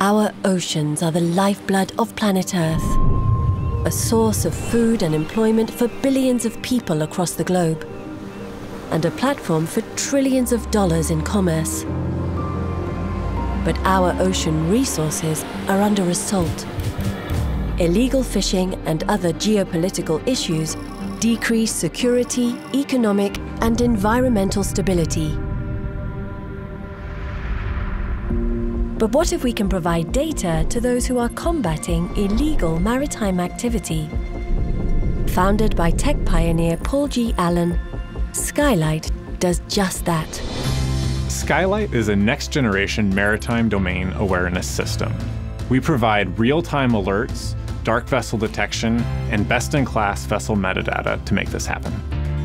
Our oceans are the lifeblood of planet Earth, a source of food and employment for billions of people across the globe, and a platform for trillions of dollars in commerce. But our ocean resources are under assault. Illegal fishing and other geopolitical issues decrease security, economic, and environmental stability. But what if we can provide data to those who are combating illegal maritime activity? Founded by tech pioneer Paul G. Allen, Skylight does just that. Skylight is a next generation maritime domain awareness system. We provide real time alerts, dark vessel detection, and best in class vessel metadata to make this happen.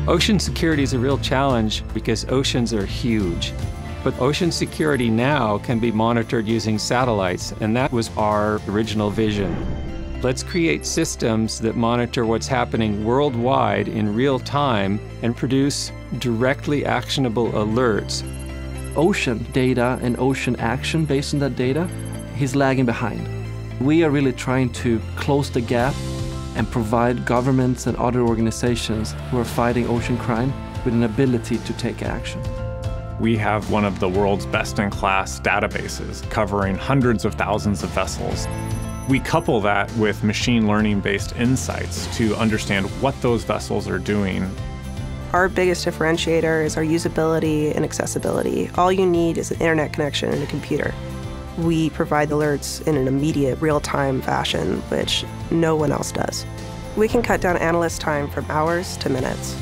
Ocean security is a real challenge because oceans are huge. But ocean security now can be monitored using satellites, and that was our original vision. Let's create systems that monitor what's happening worldwide in real time and produce directly actionable alerts. Ocean data and ocean action based on that data, he's lagging behind. We are really trying to close the gap and provide governments and other organizations who are fighting ocean crime with an ability to take action we have one of the world's best in class databases covering hundreds of thousands of vessels. We couple that with machine learning based insights to understand what those vessels are doing. Our biggest differentiator is our usability and accessibility. All you need is an internet connection and a computer. We provide alerts in an immediate, real time fashion, which no one else does. We can cut down analyst time from hours to minutes.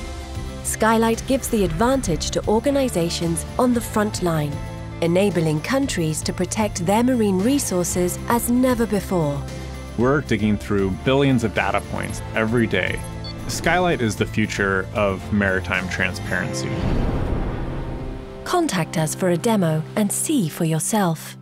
Skylight gives the advantage to organizations on the front line, enabling countries to protect their marine resources as never before. We're digging through billions of data points every day. Skylight is the future of maritime transparency. Contact us for a demo and see for yourself.